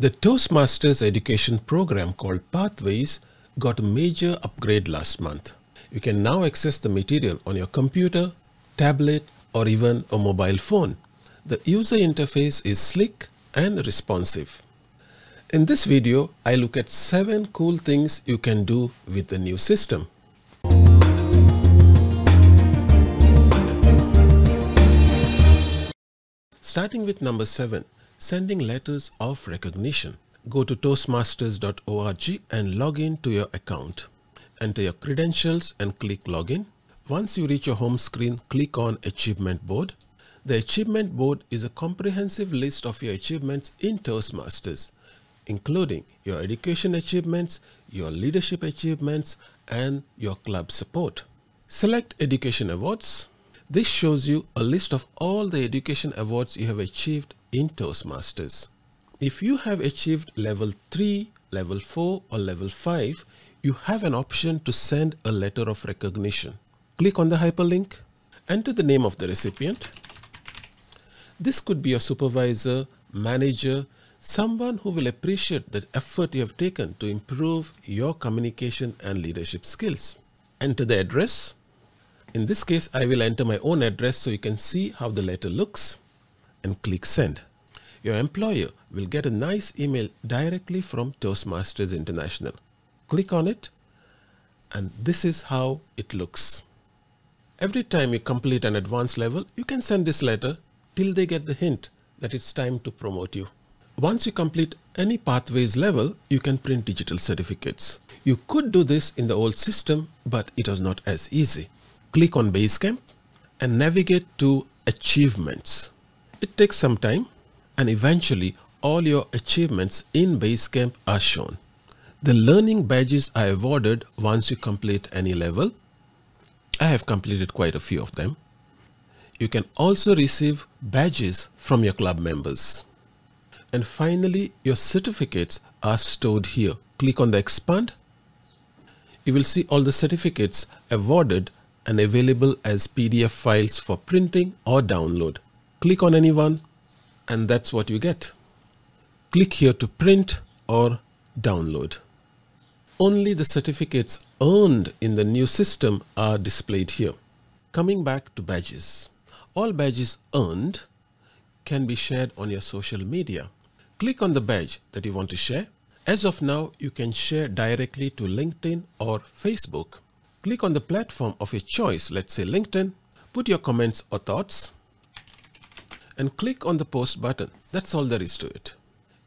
The Toastmasters education program called Pathways got a major upgrade last month. You can now access the material on your computer, tablet or even a mobile phone. The user interface is slick and responsive. In this video, I look at 7 cool things you can do with the new system. Starting with number 7, sending letters of recognition. Go to toastmasters.org and log in to your account. Enter your credentials and click login. Once you reach your home screen, click on Achievement Board. The Achievement Board is a comprehensive list of your achievements in Toastmasters, including your education achievements, your leadership achievements, and your club support. Select Education Awards. This shows you a list of all the education awards you have achieved in Toastmasters. If you have achieved level 3, level 4 or level 5, you have an option to send a letter of recognition. Click on the hyperlink, enter the name of the recipient. This could be a supervisor, manager, someone who will appreciate the effort you have taken to improve your communication and leadership skills. Enter the address. In this case, I will enter my own address so you can see how the letter looks and click send. Your employer will get a nice email directly from Toastmasters International. Click on it and this is how it looks. Every time you complete an advanced level, you can send this letter till they get the hint that it's time to promote you. Once you complete any pathways level, you can print digital certificates. You could do this in the old system, but it was not as easy. Click on Basecamp and navigate to Achievements. It takes some time and eventually all your achievements in Basecamp are shown. The learning badges are awarded once you complete any level. I have completed quite a few of them. You can also receive badges from your club members. And finally, your certificates are stored here. Click on the expand. You will see all the certificates awarded and available as PDF files for printing or download. Click on any one and that's what you get. Click here to print or download. Only the certificates earned in the new system are displayed here. Coming back to badges. All badges earned can be shared on your social media. Click on the badge that you want to share. As of now, you can share directly to LinkedIn or Facebook. Click on the platform of your choice, let's say LinkedIn, put your comments or thoughts, and click on the post button. That's all there is to it.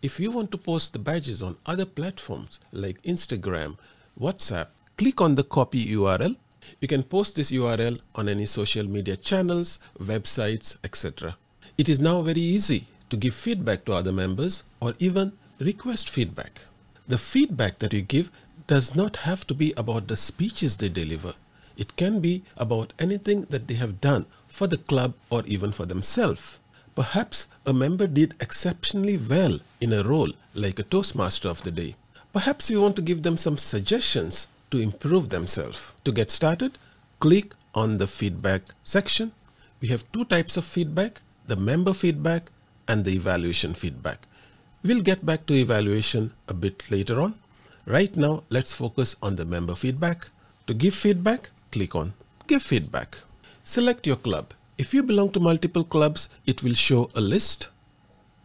If you want to post the badges on other platforms like Instagram, WhatsApp, click on the copy URL. You can post this URL on any social media channels, websites, etc. It is now very easy to give feedback to other members or even request feedback. The feedback that you give does not have to be about the speeches they deliver. It can be about anything that they have done for the club or even for themselves. Perhaps a member did exceptionally well in a role like a Toastmaster of the day. Perhaps you want to give them some suggestions to improve themselves. To get started, click on the feedback section. We have two types of feedback, the member feedback and the evaluation feedback. We'll get back to evaluation a bit later on. Right now, let's focus on the member feedback. To give feedback, click on Give Feedback. Select your club. If you belong to multiple clubs, it will show a list.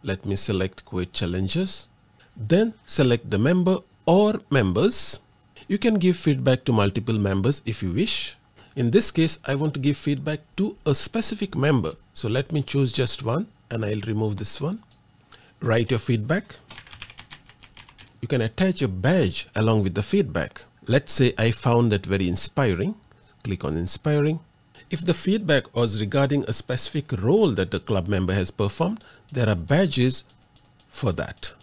Let me select Kuwait Challengers. Then select the member or members. You can give feedback to multiple members if you wish. In this case, I want to give feedback to a specific member. So let me choose just one and I'll remove this one. Write your feedback you can attach a badge along with the feedback. Let's say I found that very inspiring. Click on inspiring. If the feedback was regarding a specific role that the club member has performed, there are badges for that,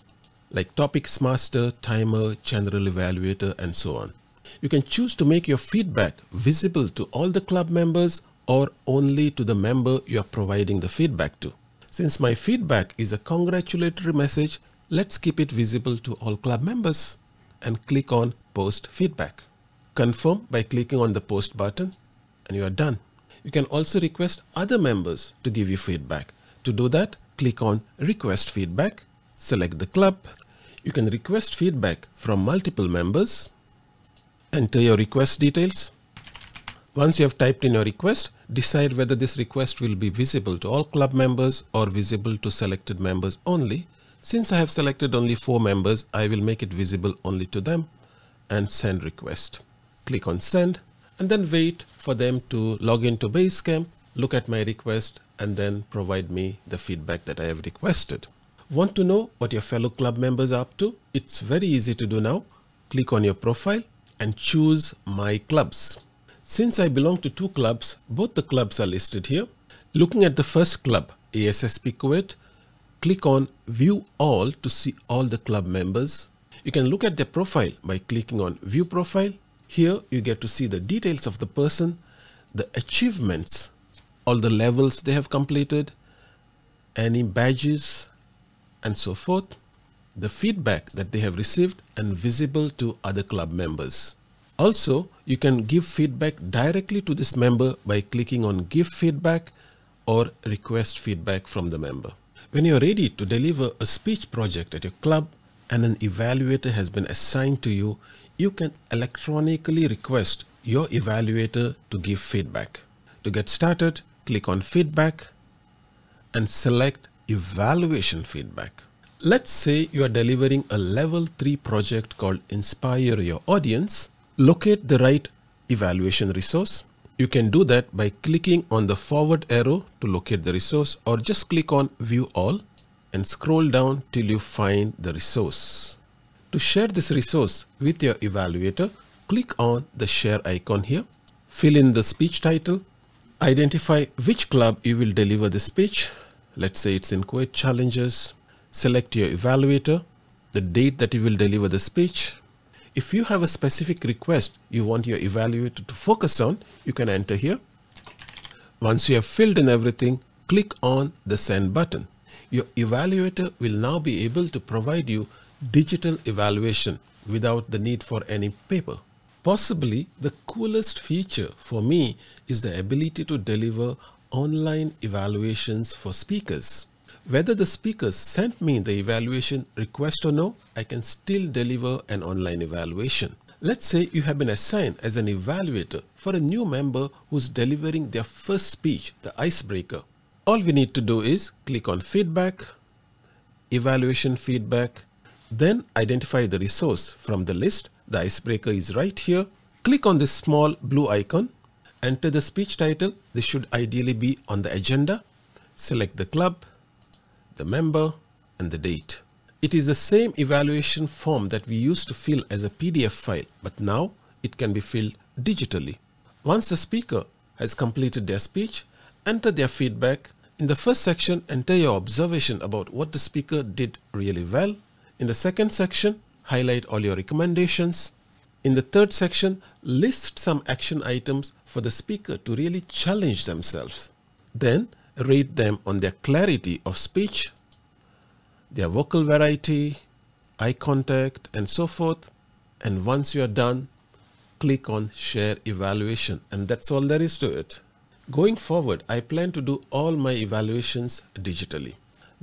like topics master, timer, general evaluator, and so on. You can choose to make your feedback visible to all the club members or only to the member you are providing the feedback to. Since my feedback is a congratulatory message, Let's keep it visible to all club members and click on post feedback. Confirm by clicking on the post button and you are done. You can also request other members to give you feedback. To do that, click on request feedback, select the club. You can request feedback from multiple members. Enter your request details. Once you have typed in your request, decide whether this request will be visible to all club members or visible to selected members only. Since I have selected only four members, I will make it visible only to them and send request. Click on send and then wait for them to log into Basecamp, look at my request and then provide me the feedback that I have requested. Want to know what your fellow club members are up to? It's very easy to do now. Click on your profile and choose my clubs. Since I belong to two clubs, both the clubs are listed here. Looking at the first club, ASSP Kuwait, click on view all to see all the club members. You can look at their profile by clicking on view profile. Here you get to see the details of the person, the achievements, all the levels they have completed, any badges and so forth, the feedback that they have received and visible to other club members. Also, you can give feedback directly to this member by clicking on give feedback or request feedback from the member. When you're ready to deliver a speech project at your club and an evaluator has been assigned to you, you can electronically request your evaluator to give feedback. To get started, click on feedback and select evaluation feedback. Let's say you are delivering a level 3 project called Inspire Your Audience. Locate the right evaluation resource. You can do that by clicking on the forward arrow to locate the resource or just click on view all and scroll down till you find the resource. To share this resource with your evaluator, click on the share icon here. Fill in the speech title. Identify which club you will deliver the speech. Let's say it's in Kuwait challengers select your evaluator the date that you will deliver the speech. If you have a specific request you want your evaluator to focus on you can enter here. Once you have filled in everything click on the send button. Your evaluator will now be able to provide you digital evaluation without the need for any paper possibly the coolest feature for me is the ability to deliver online evaluations for speakers. Whether the speakers sent me the evaluation request or no, I can still deliver an online evaluation. Let's say you have been assigned as an evaluator for a new member who's delivering their first speech, the icebreaker. All we need to do is click on feedback, evaluation feedback, then identify the resource from the list. The icebreaker is right here. Click on this small blue icon enter the speech title. This should ideally be on the agenda. Select the club, the member, and the date. It is the same evaluation form that we used to fill as a PDF file, but now it can be filled digitally. Once the speaker has completed their speech, enter their feedback. In the first section, enter your observation about what the speaker did really well. In the second section, highlight all your recommendations. In the third section, list some action items for the speaker to really challenge themselves. Then rate them on their clarity of speech, their vocal variety, eye contact, and so forth. And once you are done, click on share evaluation. And that's all there is to it. Going forward, I plan to do all my evaluations digitally.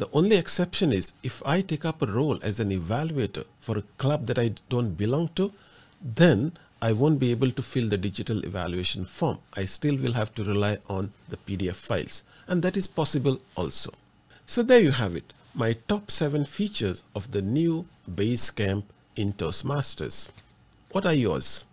The only exception is if I take up a role as an evaluator for a club that I don't belong to, then I won't be able to fill the digital evaluation form. I still will have to rely on the PDF files and that is possible also. So there you have it, my top 7 features of the new Basecamp in Toastmasters. What are yours?